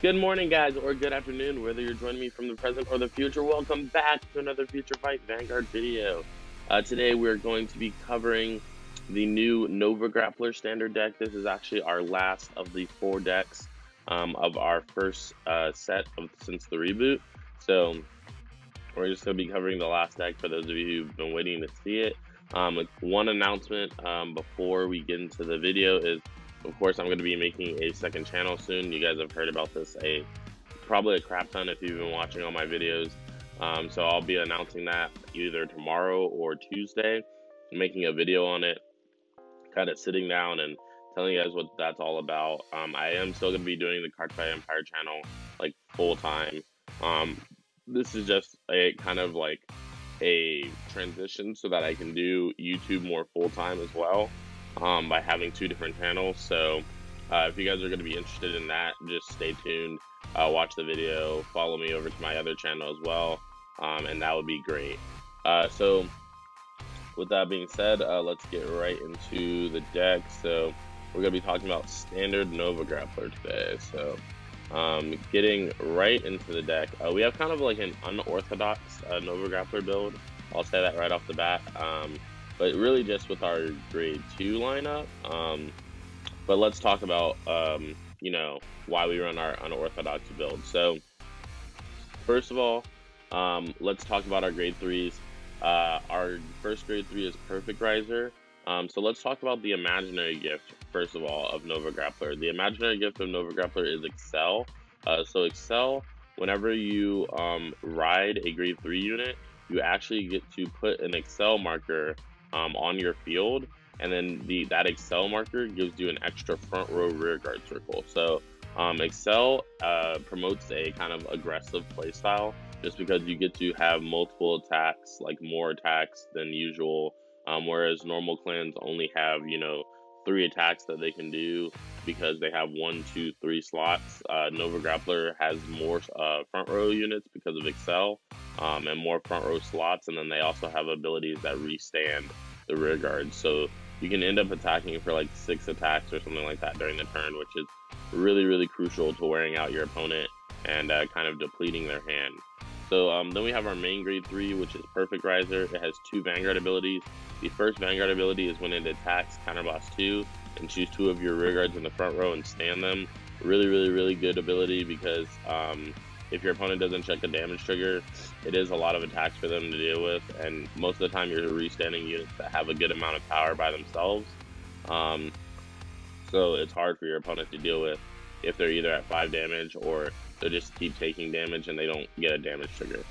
Good morning, guys, or good afternoon, whether you're joining me from the present or the future. Welcome back to another Future Fight Vanguard video. Uh, today, we're going to be covering the new Nova Grappler standard deck. This is actually our last of the four decks um, of our first uh, set of, since the reboot. So, we're just going to be covering the last deck for those of you who've been waiting to see it. Um, one announcement um, before we get into the video is of course, I'm going to be making a second channel soon. You guys have heard about this a probably a crap ton if you've been watching all my videos. Um, so I'll be announcing that either tomorrow or Tuesday, making a video on it, kind of sitting down and telling you guys what that's all about. Um, I am still going to be doing the Cardfight Empire channel like full time. Um, this is just a kind of like a transition so that I can do YouTube more full time as well um, by having two different channels. So uh, if you guys are going to be interested in that, just stay tuned, uh, watch the video, follow me over to my other channel as well, um, and that would be great. Uh, so with that being said, uh, let's get right into the deck. So we're going to be talking about standard Nova Grappler today. So um, getting right into the deck, uh, we have kind of like an unorthodox uh, Nova Grappler build. I'll say that right off the bat. Um, but really just with our grade two lineup. Um, but let's talk about, um, you know, why we run our unorthodox build. So, first of all, um, let's talk about our grade threes. Uh, our first grade three is Perfect Raizer. Um, so let's talk about the imaginary gift, first of all, of Nova Grappler. The imaginary gift of Nova Grappler is Accel. Uh, so Accel, whenever you um, ride a grade three unit, you actually get to put an Accel marker um, on your field, and then the that Accel marker gives you an extra front row rear guard circle. So um, Accel uh, promotes a kind of aggressive play style just because you get to have multiple attacks, like more attacks than usual. Um, whereas normal clans only have, you know, three attacks that they can do because they have one, two, three slots. Uh, Nova Grappler has more uh, front row units because of Accel um, and more front row slots, and then they also have abilities that restand the rear guard. So you can end up attacking for like six attacks or something like that during the turn, which is really, really crucial to wearing out your opponent and uh, kind of depleting their hand. So um, then we have our main grade 3, which is Perfect Raizer. It has two Vanguard abilities. The first Vanguard ability is when it attacks Counterblast 2 and choose two of your rear guards in the front row and stand them. Really, really, really good ability because um, if your opponent doesn't check a damage trigger, it is a lot of attacks for them to deal with, and most of the time you're restanding units that have a good amount of power by themselves. Um, so it's hard for your opponent to deal with if they're either at 5 damage or they just keep taking damage and they don't get a damage trigger.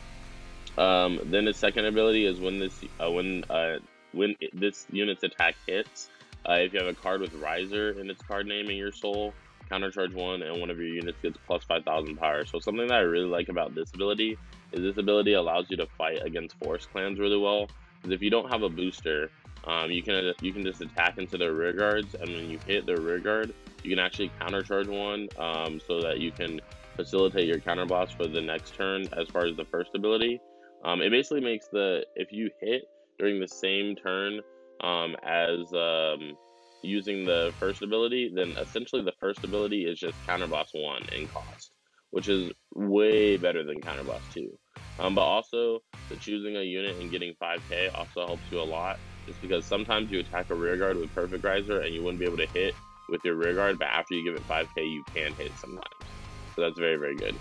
Um, then the second ability is when this uh, when uh, when it, this unit's attack hits, uh, if you have a card with Raizer in its card name in your soul, countercharge one, and one of your units gets plus 5,000 power. So something that I really like about this ability is this ability allows you to fight against force clans really well. Because if you don't have a booster, um, you can you can just attack into their rear guards, and when you hit their rear guard, you can actually countercharge one, um, so that you can facilitate your counter blast for the next turn. As far as the first ability, um, it basically makes the if you hit during the same turn um, as um, using the first ability, then essentially the first ability is just counter one in cost, which is way better than counter two. Um, but also, the choosing a unit and getting 5k also helps you a lot, just because sometimes you attack a rear guard with Perfect Raizer and you wouldn't be able to hit with your rear guard, but after you give it 5k, you can hit sometimes. So that's very, very good.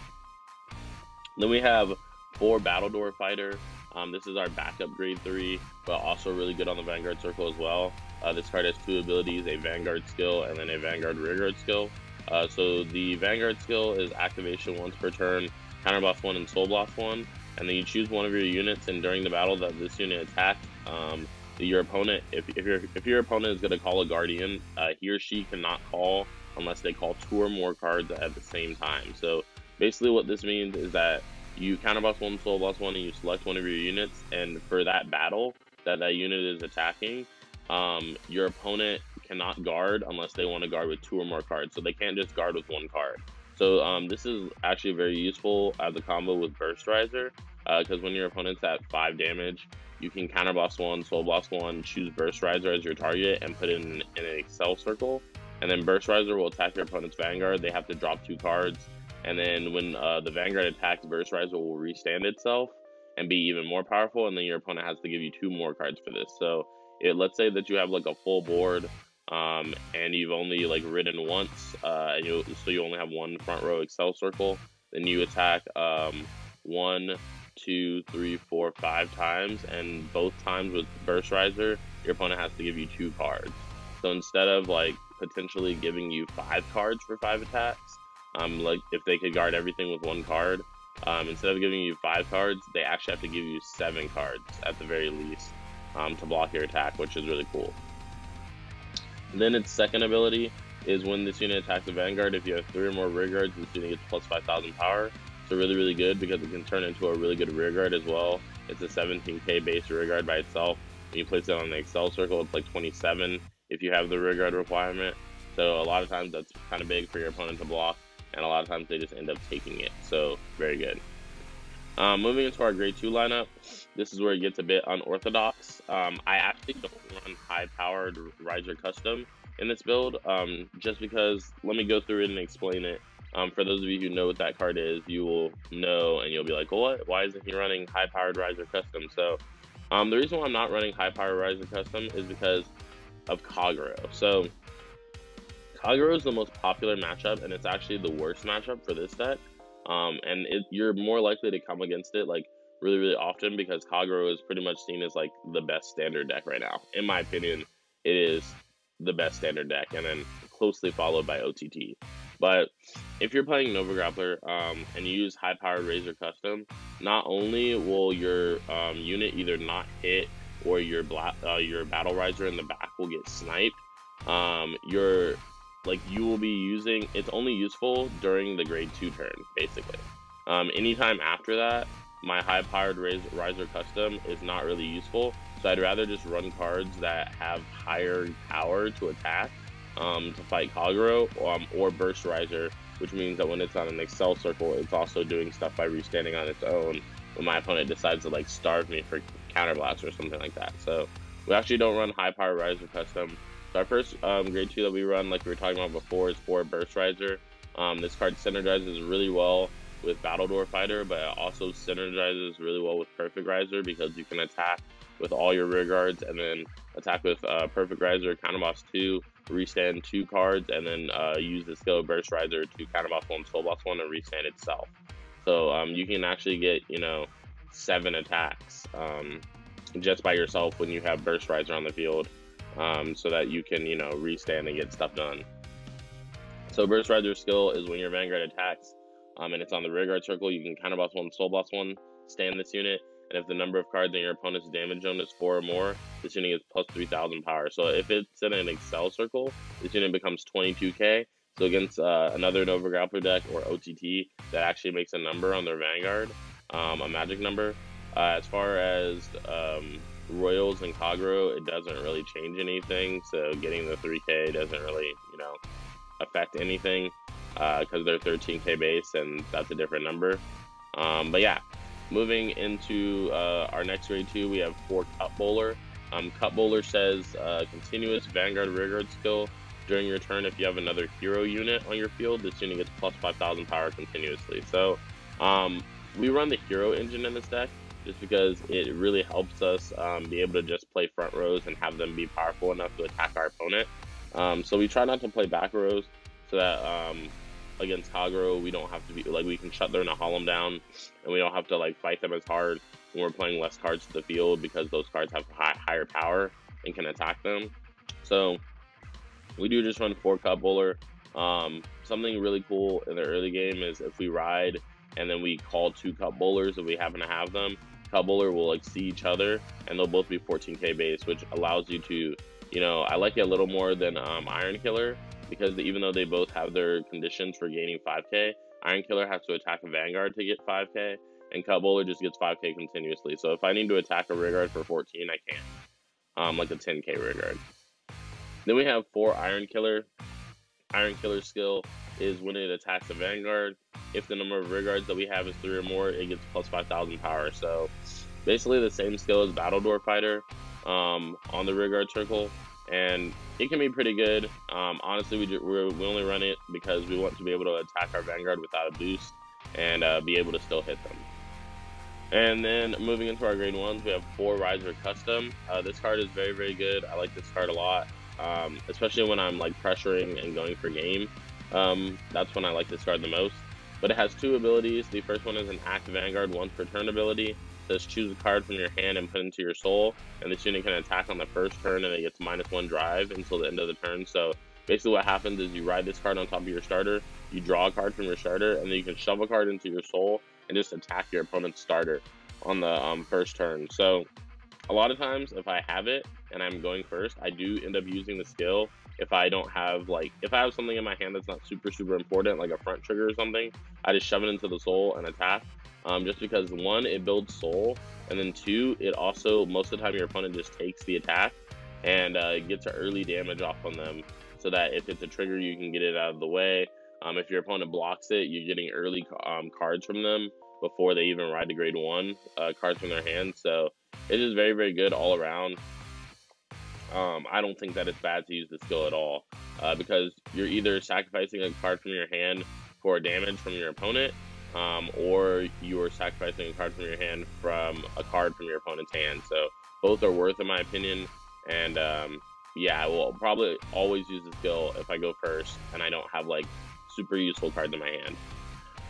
Then we have four Battledore Fighter. Um, this is our backup grade 3, but also really good on the Vanguard Circle as well. Uh, this card has two abilities, a Vanguard skill and then a Vanguard Rearguard skill. Uh, so the Vanguard skill is activation once per turn, counter buff 1 and soul blast 1. And then you choose one of your units, and during the battle that this unit attacks, um, your opponent, if, if, your, if your opponent is going to call a Guardian, uh, he or she cannot call unless they call two or more cards at the same time. So basically what this means is that you counter blast one, soul blast one, and you select one of your units, and for that battle that that unit is attacking, um, your opponent cannot guard unless they want to guard with two or more cards. So they can't just guard with one card. So um, this is actually very useful as a combo with Burst Raizer, because uh, when your opponent's at five damage, you can counter blast one, soul blast one, choose Burst Raizer as your target, and put it in, in an Accel circle. And then Burst Raizer will attack your opponent's Vanguard. They have to drop two cards, and then when uh, the Vanguard attacks, Burst Raizer will restand itself and be even more powerful, and then your opponent has to give you two more cards for this. So it, let's say that you have like a full board, um, and you've only like ridden once, uh, and you so you only have one front row Accel circle. Then you attack um, one, two, three, four, five times, and both times with Burst Raizer, your opponent has to give you two cards. So instead of like potentially giving you five cards for five attacks, um, like if they could guard everything with one card, um, instead of giving you five cards, they actually have to give you seven cards at the very least um, to block your attack, which is really cool. Then its second ability is when this unit attacks a Vanguard. If you have three or more rear guards, this unit gets plus 5,000 power. So really, really good because it can turn into a really good rear guard as well. It's a 17k base rear guard by itself. When you place it on the Accel circle, it's like 27 if you have the rear guard requirement. So a lot of times that's kind of big for your opponent to block and a lot of times they just end up taking it. So very good. Um, moving into our grade two lineup, this is where it gets a bit unorthodox. Um, I actually don't run high-powered Raizer Custom in this build, um, just because. Let me go through it and explain it. Um, for those of you who know what that card is, you will know, and you'll be like, "What? Why isn't he running high-powered Raizer Custom?" So, um, the reason why I'm not running high-powered Raizer Custom is because of Kagero. So, Kagero is the most popular matchup, and it's actually the worst matchup for this deck. Um, and it, you're more likely to come against it like really, really often because Kagero is pretty much seen as like the best standard deck right now. In my opinion, it is the best standard deck, and then closely followed by OTT. But if you're playing Nova Grappler um, and you use high powered Raizer Custom, not only will your um, unit either not hit or your uh, your Battle Raizer in the back will get sniped, um, your like you will be using it's only useful during the grade 2 turn basically. Um, anytime after that my high powered raizer custom is not really useful so i'd rather just run cards that have higher power to attack um, to fight kagero um, or burst raizer which means that when it's on an Accel circle it's also doing stuff by restanding on its own when my opponent decides to like starve me for counterblast or something like that so we actually don't run high powered raizer custom so our first um, grade two that we run, like we were talking about before, is for Burst Raizer. Um, this card synergizes really well with Battledore Fighter, but it also synergizes really well with Perfect Raizer because you can attack with all your rear guards and then attack with uh, Perfect Raizer, Counterblast 2, restand two cards, and then uh, use the skill Burst Raizer to Counterblast 1, Soul Blast 1, and restand itself. So um, you can actually get, you know, seven attacks um, just by yourself when you have Burst Raizer on the field um, so that you can, you know, restand and get stuff done. So Burst Raizer skill is when your Vanguard attacks um, and it's on the rear guard circle, you can counterblast one, soul blast one, stand this unit, and if the number of cards in your opponent's damage zone is four or more, this unit gets plus 3,000 power. So if it's in an Accel circle, this unit becomes 22k. So against uh, another Nova Grappler deck or OTT that actually makes a number on their Vanguard, um, a magic number. Uh, as far as um, Royals and Kagero, it doesn't really change anything. So getting the 3K doesn't really, you know, affect anything because uh, they're 13K base and that's a different number. Um, but yeah, moving into uh, our next grade two, we have four Cut Bowler. Um, Cut Bowler says uh, continuous Vanguard Rearguard skill during your turn. If you have another hero unit on your field, this unit gets plus 5,000 power continuously. So um, we run the hero engine in this deck just because it really helps us um, be able to just play front rows and have them be powerful enough to attack our opponent. Um, so we try not to play back rows so that um, against Kagero we don't have to be like we can shut their Nehalem down and we don't have to like fight them as hard when we're playing less cards to the field because those cards have high, higher power and can attack them. So we do just run four cut bowler. Um, something really cool in the early game is if we ride and then we call two cut bowlers if we happen to have them, Bowler will like see each other, and they'll both be 14k base, which allows you to, you know, I like it a little more than um, Iron Killer because even though they both have their conditions for gaining 5k, Iron Killer has to attack a Vanguard to get 5k, and Cut Bowler just gets 5k continuously. So if I need to attack a Rearguard for 14, I can, um, like a 10k Rearguard. Then we have four Iron Killer. Iron Killer skill is when it attacks a Vanguard. If the number of rearguards that we have is three or more, it gets plus 5,000 power. So basically the same skill as Battledore Fighter um, on the rearguard circle. and it can be pretty good. Um, honestly, we, we only run it because we want to be able to attack our Vanguard without a boost and uh, be able to still hit them. And then moving into our grade ones, we have four Raizer Custom. Uh, this card is very, very good. I like this card a lot, um, especially when I'm like pressuring and going for game. Um, that's when I like this card the most. But it has two abilities. The first one is an Act Vanguard once per turn ability. It says choose a card from your hand and put into your soul, and this unit can attack on the first turn and it gets minus one drive until the end of the turn. So basically what happens is you ride this card on top of your starter, you draw a card from your starter, and then you can shove a card into your soul and just attack your opponent's starter on the um, first turn. So a lot of times if I have it and I'm going first, I do end up using the skill if I don't have like if I have something in my hand that's not super super important like a front trigger or something, I just shove it into the soul and attack um, just because one, it builds soul, and then two, it also most of the time your opponent just takes the attack and uh, gets early damage off on them, so that if it's a trigger, you can get it out of the way. Um, if your opponent blocks it, you're getting early um, cards from them before they even ride to grade one uh, cards from their hand. So it is very very good all around. Um, I don't think that it's bad to use the skill at all uh, because you're either sacrificing a card from your hand for damage from your opponent um, or you are sacrificing a card from your hand from a card from your opponent's hand. So both are worth, in my opinion. And um, yeah, I will probably always use the skill if I go first and I don't have like super useful cards in my hand.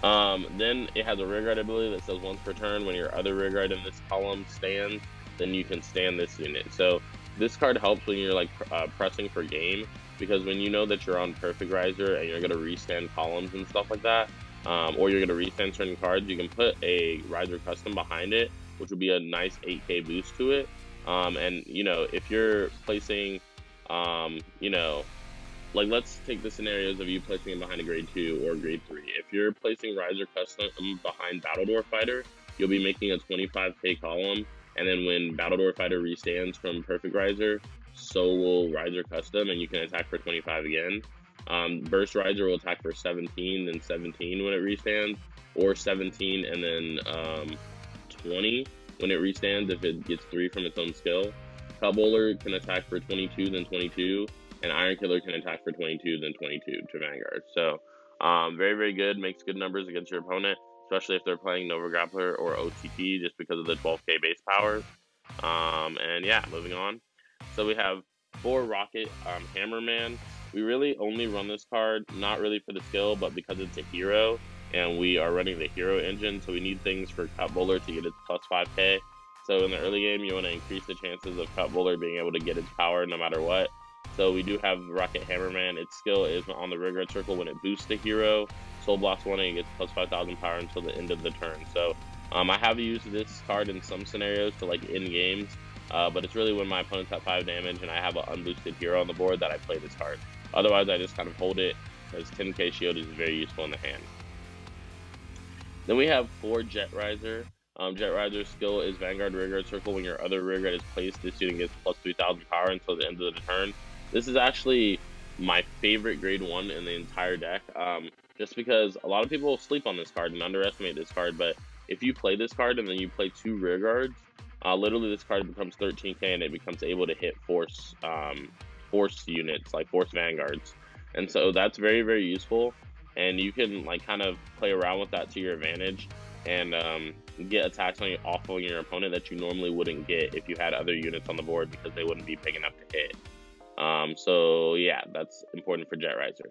Um, then it has a rearguard ability that says once per turn, when your other rig rearguard in this column stands, then you can stand this unit. So this card helps when you're like uh, pressing for game because when you know that you're on perfect raizer and you're gonna restand columns and stuff like that, um, or you're going to restand certain cards, you can put a Raizer Custom behind it, which would be a nice 8k boost to it. Um, and, you know, if you're placing, um, you know, like let's take the scenarios of you placing it behind a grade 2 or grade 3. If you're placing Raizer Custom behind Battledore Fighter, you'll be making a 25k column. And then when Battledore Fighter restands from Perfect Raizer, so will Raizer Custom, and you can attack for 25 again. Um, Burst Raizer will attack for 17, then 17 when it restands, or 17 and then um, 20 when it restands if it gets 3 from its own skill. Cut Bowler can attack for 22, then 22, and Iron Killer can attack for 22, then 22 to Vanguard. So, um, very, very good. Makes good numbers against your opponent, especially if they're playing Nova Grappler or OTT just because of the 12k base powers. Um, and yeah, moving on. So we have four Rocket um, Hammerman. We really only run this card, not really for the skill, but because it's a hero, and we are running the hero engine, so we need things for Cut Bowler to get its plus 5k. So in the early game, you want to increase the chances of Cut Bowler being able to get its power no matter what. So we do have Rocket Hammerman. Its skill is on the Rearguard Circle when it boosts the hero. Soul Blast 1 and it gets plus 5,000 power until the end of the turn. So um, I have used this card in some scenarios to like end games, uh, but it's really when my opponent's at 5 damage and I have an unboosted hero on the board that I play this card. Otherwise, I just kind of hold it because 10k shield is very useful in the hand. Then we have 4 Jet Raizer. Um, Jet Raizer's skill is Vanguard Rearguard Circle. When your other Rearguard is placed, this unit gets plus 3000 power until the end of the turn. This is actually my favorite grade 1 in the entire deck. Um, just because a lot of people sleep on this card and underestimate this card, but if you play this card and then you play two rear guards, uh, literally this card becomes 13k and it becomes able to hit force um, force units, like force vanguards. And so that's very, very useful. And you can like kind of play around with that to your advantage and um, get attacks on you off of your opponent that you normally wouldn't get if you had other units on the board because they wouldn't be big enough to hit. Um, so yeah, that's important for Jet Raizer.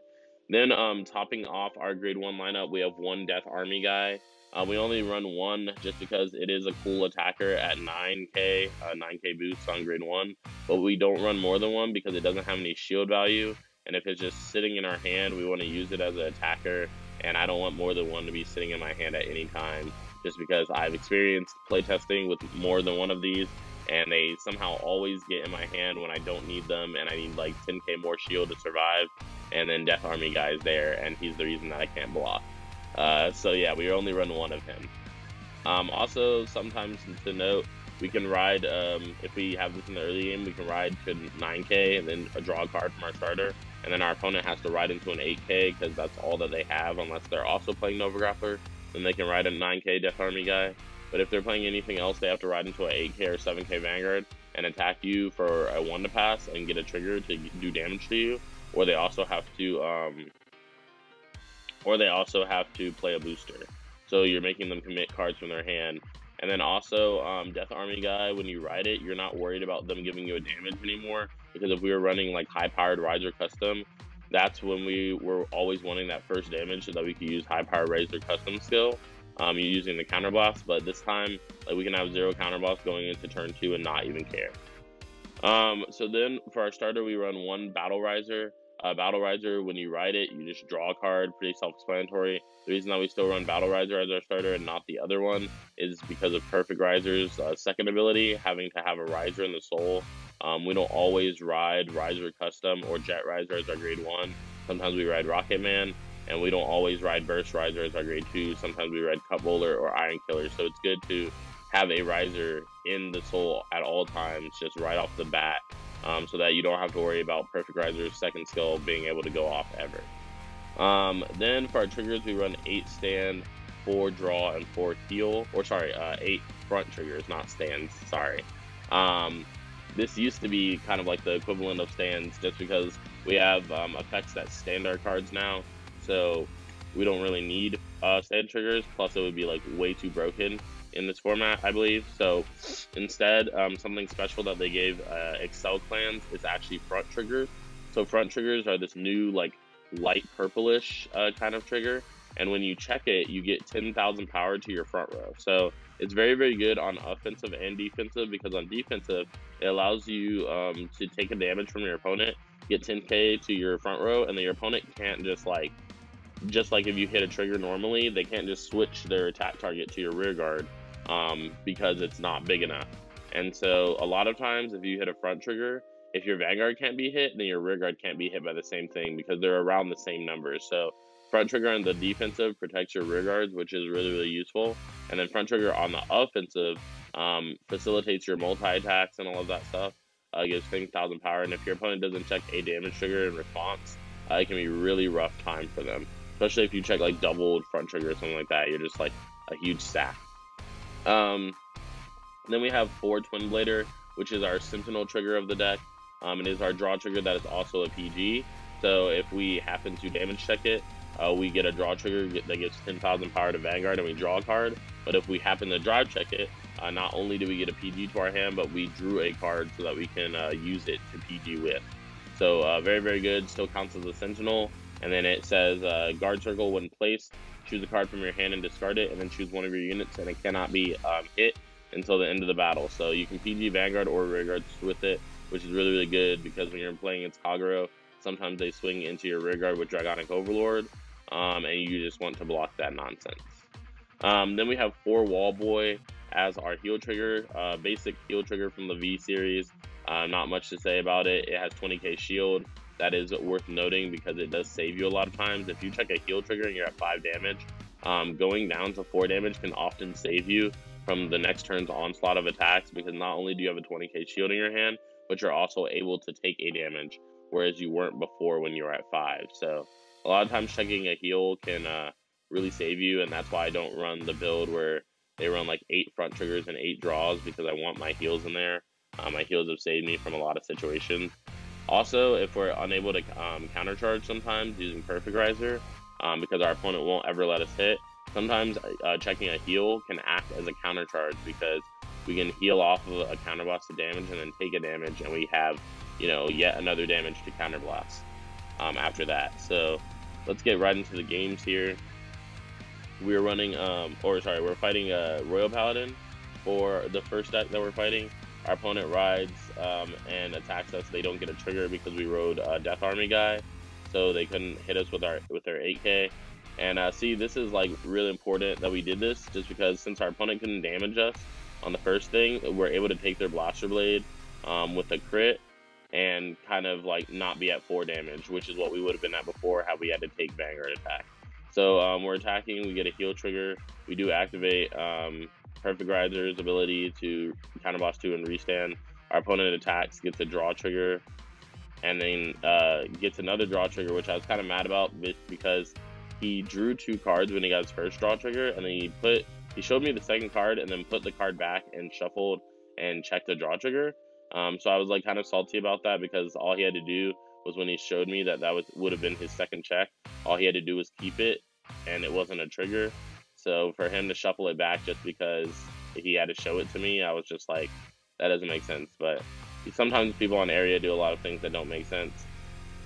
Then um, topping off our grade one lineup, we have one Death Army guy. Uh, we only run one just because it is a cool attacker at 9k, uh, 9k boost on grade one, but we don't run more than one because it doesn't have any shield value. And if it's just sitting in our hand, we want to use it as an attacker, and I don't want more than one to be sitting in my hand at any time, just because I've experienced playtesting with more than one of these, and they somehow always get in my hand when I don't need them, and I need like 10k more shield to survive, and then Death Army guy is there, and he's the reason that I can't block. Uh, so yeah, we only run one of him. Um, also, sometimes to note, we can ride, um, if we have this in the early game, we can ride to 9k and then draw a card from our starter. And then our opponent has to ride into an 8k because that's all that they have unless they're also playing Nova. Then they can ride a 9k Death Army guy. But if they're playing anything else, they have to ride into an 8k or 7k Vanguard. and attack you for a one to pass and get a trigger to do damage to you, or they also have to um, or they also have to play a booster. So you're making them commit cards from their hand. And then also, um, Death Army guy, when you ride it, you're not worried about them giving you a damage anymore. Because if we were running like high powered Raizer Custom, that's when we were always wanting that first damage so that we could use high powered Raizer Custom skill. Um, you're using the counter blast, but this time, like we can have zero counter blast going into turn two and not even care. Um, so then for our starter, we run one Battle Raizer. Uh, Battle Raizer, when you ride it, you just draw a card, pretty self-explanatory. The reason that we still run Battle Raizer as our starter and not the other one is because of Perfect Raizer's uh, second ability, having to have a Raizer in the soul. Um, we don't always ride Raizer Custom or Jet Raizer as our grade 1. Sometimes we ride Rocket Man, and we don't always ride Burst Raizer as our grade 2. Sometimes we ride Cut Bowler or Iron Killer, so it's good to have a Raizer in the soul at all times, just right off the bat, um, so that you don't have to worry about Perfect Raizer's second skill being able to go off ever. Um, then for our triggers, we run eight stand, four draw, and four heal. Or sorry, uh, eight front triggers, not stands. Sorry. Um, this used to be kind of like the equivalent of stands, just because we have um, effects that stand our cards now. So we don't really need uh, stand triggers. Plus, it would be like way too broken in this format, I believe. So instead, um, something special that they gave uh, Accel clans is actually front triggers. So front triggers are this new like light purplish uh, kind of trigger. And when you check it, you get 10,000 power to your front row. So it's very, very good on offensive and defensive because on defensive, it allows you um, to take a damage from your opponent, get 10k to your front row, and then your opponent can't just like, just like if you hit a trigger normally, they can't just switch their attack target to your rear guard um, because it's not big enough. And so a lot of times, if you hit a front trigger, if your Vanguard can't be hit, then your rear guard can't be hit by the same thing because they're around the same numbers. So front trigger on the defensive protects your rear guards, which is really, really useful. And then front trigger on the offensive um, facilitates your multi attacks and all of that stuff. Uh, gives 10,000 power. And if your opponent doesn't check a damage trigger in response, uh, it can be really rough time for them. Especially if you check like doubled front trigger or something like that. You're just like a huge stack. Um, then we have four Twin Blader, which is our Sentinel trigger of the deck. Um, it is our draw trigger that is also a PG. So if we happen to damage check it, uh, we get a draw trigger that gives 10,000 power to Vanguard and we draw a card. But if we happen to drive check it, uh, not only do we get a PG to our hand, but we drew a card so that we can uh, use it to PG with. So uh, very, very good. Still counts as a Sentinel. And then it says uh, guard circle when placed, choose a card from your hand and discard it, and then choose one of your units, and it cannot be um, hit until the end of the battle. So you can PG Vanguard or Rearguard with it which is really, really good because when you're playing against Kagero, sometimes they swing into your rear guard with Dragonic Overlord, um, and you just want to block that nonsense. Um, then we have 4 Wall Boy as our heal trigger, uh, basic heal trigger from the V series. Uh, not much to say about it. It has 20k shield. That is worth noting because it does save you a lot of times. If you check a heal trigger and you're at 5 damage, um, going down to 4 damage can often save you from the next turn's onslaught of attacks because not only do you have a 20k shield in your hand, but you're also able to take a damage, whereas you weren't before when you were at five. So a lot of times checking a heal can uh, really save you, and that's why I don't run the build where they run like eight front triggers and eight draws because I want my heals in there. Uh, my heals have saved me from a lot of situations. Also, if we're unable to um, countercharge sometimes using Perfect Raizer, um, because our opponent won't ever let us hit, sometimes uh, checking a heal can act as a countercharge because we can heal off of a counterblast of damage and then take a damage, and we have, you know, yet another damage to counterblast um, after that. So let's get right into the games here. We're running, um, or sorry, we're fighting a Royal Paladin for the first deck that we're fighting. Our opponent rides um, and attacks us. They don't get a trigger because we rode a Death Army guy, so they couldn't hit us with our with their 8K. And uh, see, this is like really important that we did this, just because since our opponent couldn't damage us, on the first thing, we're able to take their blaster blade um, with a crit and kind of like not be at four damage, which is what we would have been at before had we had to take Vanguard attack. So um, we're attacking, we get a heal trigger. We do activate um, Perfect Raizer's ability to counter blast 2 and restand. Our opponent attacks, gets a draw trigger, and then uh, gets another draw trigger, which I was kind of mad about because he drew two cards when he got his first draw trigger, and then he put he showed me the second card and then put the card back and shuffled and checked the draw trigger. Um, so I was like kind of salty about that because all he had to do was when he showed me that that was would have been his second check. All he had to do was keep it, and it wasn't a trigger. So for him to shuffle it back just because he had to show it to me, I was just like, that doesn't make sense. But sometimes people on area do a lot of things that don't make sense.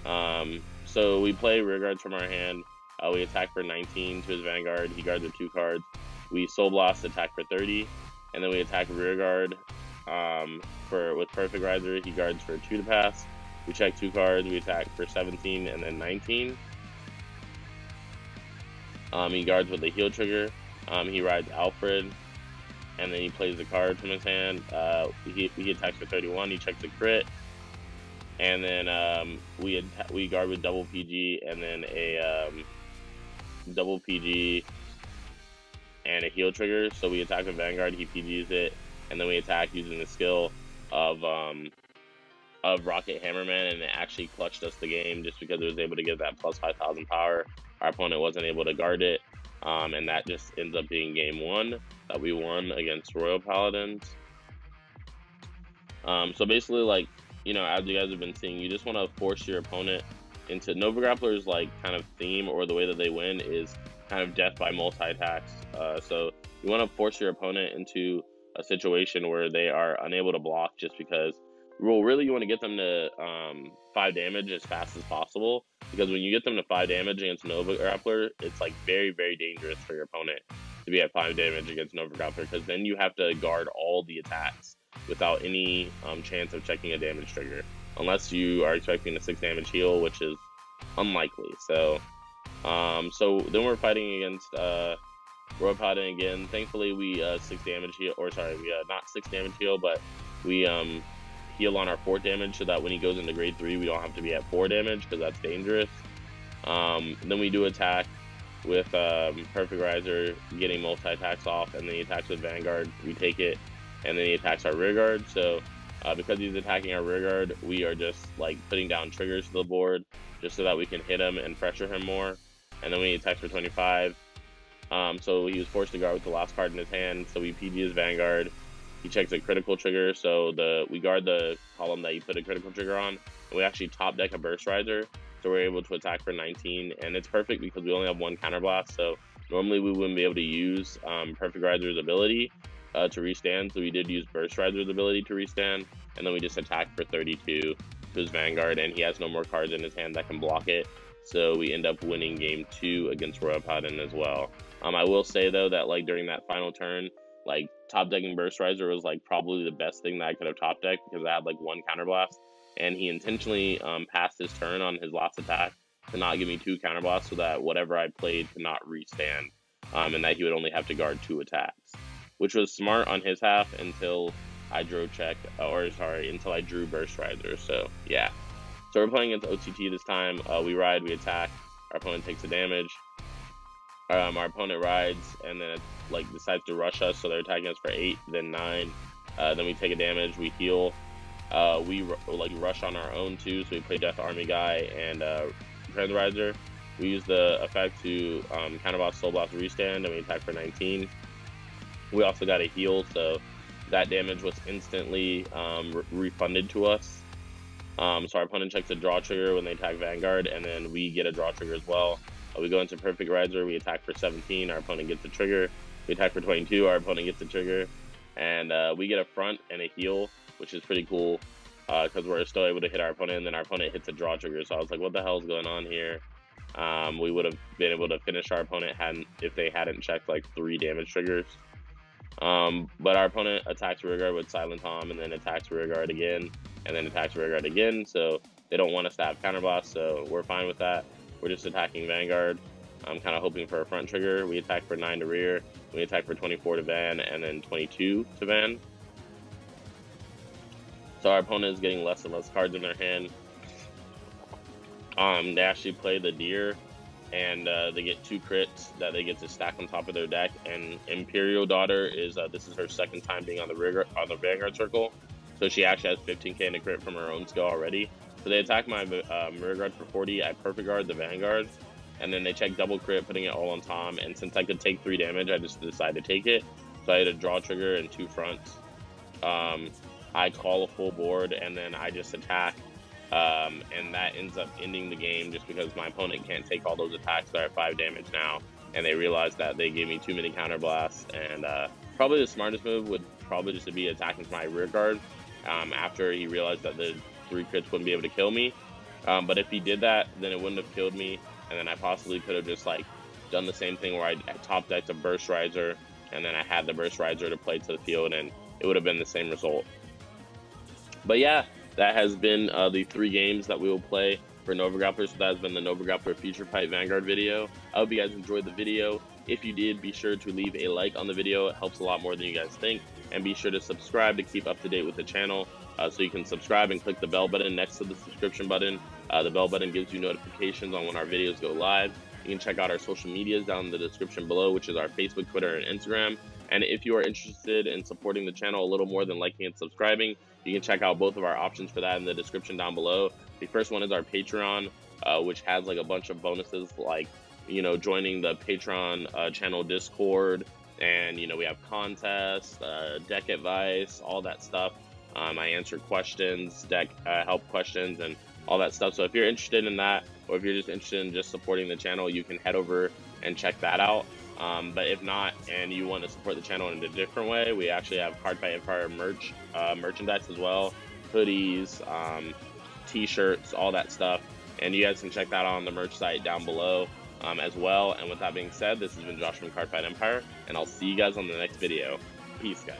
Um, so we play rear guards from our hand. Uh, we attack for 19 to his vanguard. He guards with two cards. We soul blast attack for 30, and then we attack rear guard um, for with perfect raizer. He guards for two to pass. We check two cards. We attack for 17 and then 19. Um, he guards with the heal trigger. Um, he rides Alfred, and then he plays the card from his hand. Uh, he, he attacks for 31. He checks a crit, and then um, we we guard with double PG, and then a um, double PG and a heal trigger. So we attack with Vanguard. He PGs it, and then we attack using the skill of um, of Rocket Hammerman, and it actually clutched us the game just because it was able to give that plus 5,000 power. Our opponent wasn't able to guard it, um, and that just ends up being game one that we won against Royal Paladins. Um, so basically, like, you know, as you guys have been seeing, you just want to force your opponent into Nova Grappler's like kind of theme or the way that they win is kind of death by multi attacks. Uh, so you want to force your opponent into a situation where they are unable to block just because well, really, you want to get them to um, five damage as fast as possible because when you get them to five damage against Nova Grappler, it's like very, very dangerous for your opponent to be at five damage against Nova Grappler because then you have to guard all the attacks without any um, chance of checking a damage trigger unless you are expecting a six damage heal, which is unlikely. So, um, so then we're fighting against uh, again. Thankfully, we uh, six damage heal, or sorry, we uh, not six damage heal, but we um heal on our four damage so that when he goes into grade three, we don't have to be at four damage because that's dangerous. Um, then we do attack with um, Perfect Raizer, getting multi attacks off, and then he attacks with Vanguard. We take it, and then he attacks our rear guard. So uh, because he's attacking our rear guard, we are just like putting down triggers to the board just so that we can hit him and pressure him more. And then we attack for 25. Um, so he was forced to guard with the last card in his hand. So we PG his Vanguard. He checks a critical trigger, so the we guard the column that you put a critical trigger on, and we actually top deck a burst raizer, so we're able to attack for 19, and it's perfect because we only have one counterblast, so normally we wouldn't be able to use um, perfect raizer's ability uh, to restand, so we did use burst raizer's ability to restand, and then we just attack for 32 to his vanguard, and he has no more cards in his hand that can block it, so we end up winning game two against Royal Paladin as well. Um, I will say though that like during that final turn, like top decking Burst Raizer was like probably the best thing that I could have top decked because I had like one counterblast, and he intentionally um, passed his turn on his last attack to not give me two counterblasts so that whatever I played could not restand, um, and that he would only have to guard two attacks, which was smart on his half until I drew check, or sorry, until I drew Burst Raizer. So yeah, so we're playing against OTT this time. Uh, we ride, we attack. Our opponent takes the damage. Um, our opponent rides and then it, like decides to rush us, so they're attacking us for eight, then nine. Uh, then we take a damage, we heal. Uh, we like rush on our own too, so we play Death Army guy and uh, Raizer. We use the effect to um, counterblast Soul Blast Restand, and we attack for 19. We also got a heal, so that damage was instantly um, re refunded to us. Um, so our opponent checks a draw trigger when they attack Vanguard, and then we get a draw trigger as well. We go into Perfect Raizer, we attack for 17, our opponent gets a trigger. We attack for 22, our opponent gets a trigger. And uh, we get a front and a heal, which is pretty cool because uh, we're still able to hit our opponent, and then our opponent hits a draw trigger. So I was like, what the hell is going on here? Um, we would have been able to finish our opponent hadn't if they hadn't checked like three damage triggers. Um, but our opponent attacks rearguard with Silent Tom and then attacks rearguard again and then attacks rearguard again. So they don't want us to have counterblast, so we're fine with that. We're just attacking Vanguard. I'm kind of hoping for a front trigger. We attack for 9 to rear. We attack for 24 to van, and then 22 to van. So our opponent is getting less and less cards in their hand. Um, they actually play the deer, and uh, they get two crits that they get to stack on top of their deck. And Imperial Daughter is uh, this is her second time being on the rear on the Vanguard circle, so she actually has 15k in a crit from her own skill already. So they attack my uh, rear guard for 40. I perfect guard the Vanguard, and then they check double crit, putting it all on Tom. And since I could take three damage, I just decided to take it. So I had a draw trigger and two fronts. Um, I call a full board and then I just attack. Um, and that ends up ending the game just because my opponent can't take all those attacks. They're at five damage now, and they realize that they gave me too many counter blasts. And uh, probably the smartest move would probably just be attacking my rear guard um, after he realized that the three crits wouldn't be able to kill me. Um, but if he did that, then it wouldn't have killed me, and then I possibly could have just like done the same thing where I, I top decked a burst raizer, and then I had the burst raizer to play to the field, and it would have been the same result. But yeah, that has been uh, the three games that we will play for Nova Grappler. So that has been the Nova Grappler Future Fight Vanguard video. I hope you guys enjoyed the video. If you did, be sure to leave a like on the video. It helps a lot more than you guys think. And be sure to subscribe to keep up to date with the channel. Uh, so you can subscribe and click the bell button next to the subscription button. Uh, the bell button gives you notifications on when our videos go live. You can check out our social medias down in the description below, which is our Facebook, Twitter, and Instagram. And if you are interested in supporting the channel a little more than liking and subscribing, you can check out both of our options for that in the description down below. The first one is our Patreon, uh, which has like a bunch of bonuses like, you know, joining the Patreon uh, channel Discord. And, you know, we have contests, uh, deck advice, all that stuff. Um, I answer questions, deck uh, help questions, and all that stuff. So if you're interested in that, or if you're just interested in just supporting the channel, you can head over and check that out. Um, but if not, and you want to support the channel in a different way, we actually have Cardfight Empire merch, uh, merchandise as well, hoodies, um, t-shirts, all that stuff. And you guys can check that out on the merch site down below um, as well. And with that being said, this has been Josh from Cardfight Empire, and I'll see you guys on the next video. Peace, guys.